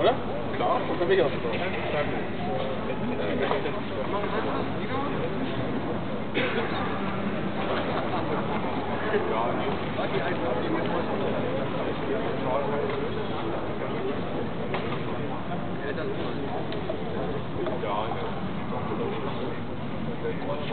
Oder? Klar, das habe ich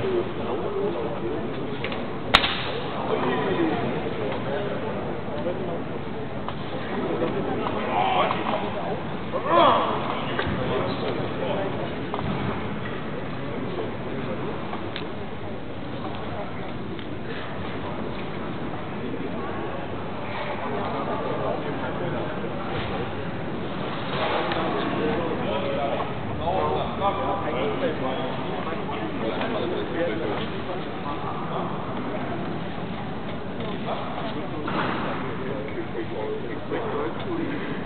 Thank you.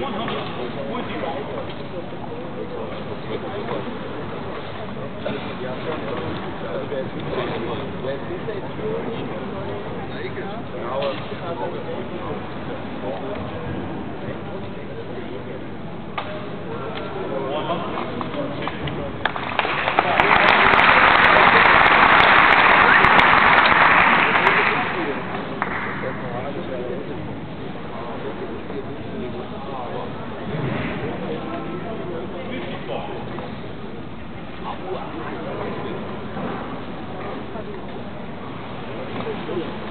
Zeker. Nou, 100.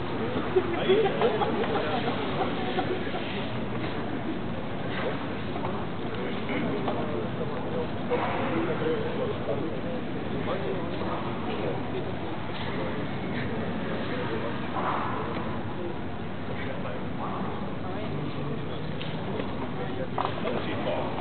Don't see Paul.